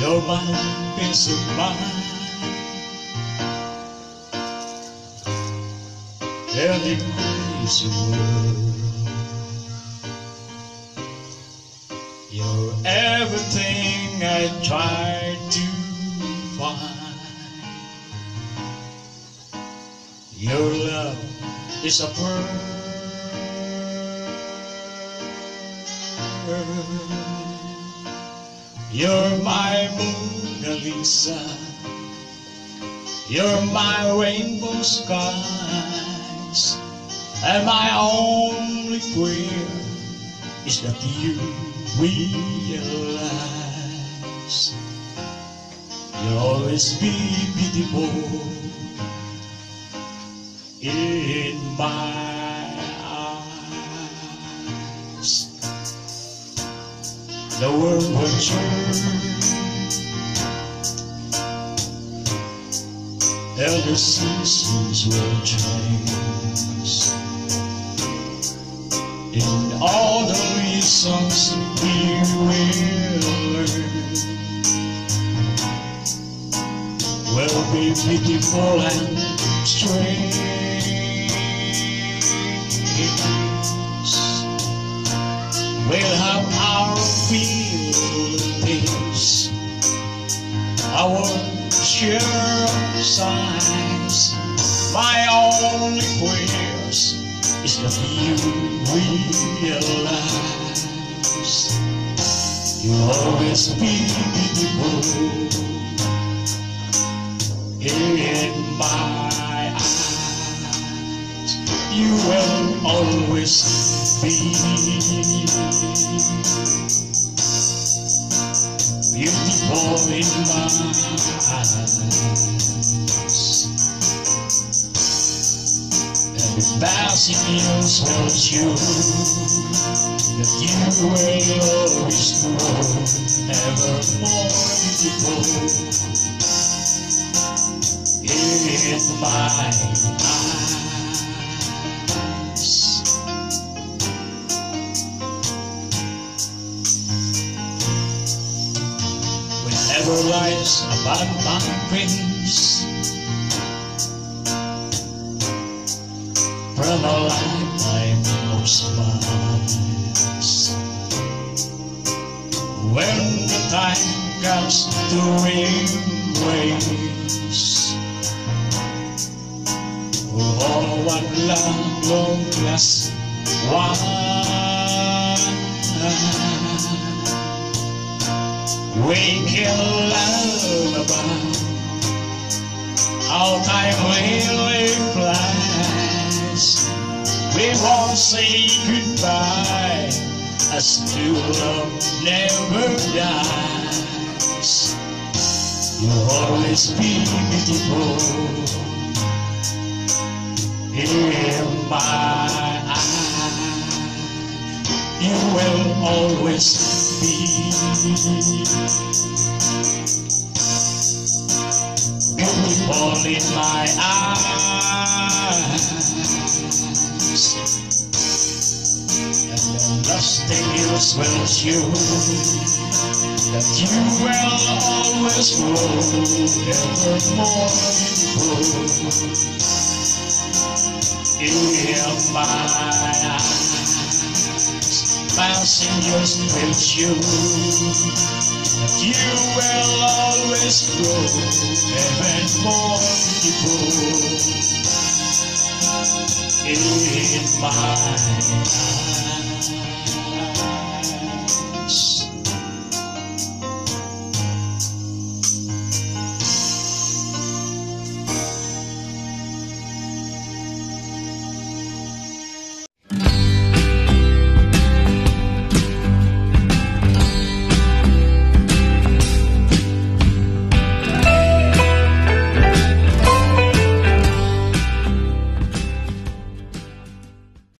My peace of mind. And in this world, you're everything I try to find. Your love is a pearl. You're my Mona Lisa. You're my rainbow skies. And my only prayer is that you realize you'll always be beautiful in my The world will turn and the seasons will change. In all the reasons we will learn will be beautiful and strange. We'll have our feelings, our share of sighs. My only prayers is that you realize you'll always be beautiful in my eyes. You will always be in my eyes. Every passing years will show that you will always grow ever more beautiful in my eyes. Whenever life's about boundaries from a lifetime of smiles. When the time comes to embrace, oh, what love long lasts while. Can learn about how time really flies. We won't say goodbye as true love never dies. You'll always be beautiful in my eyes. You will always be in my eyes. And the lusting years will show that you will always grow ever more beautiful in my eyes. Will show that you will always grow even more beautiful in my eyes.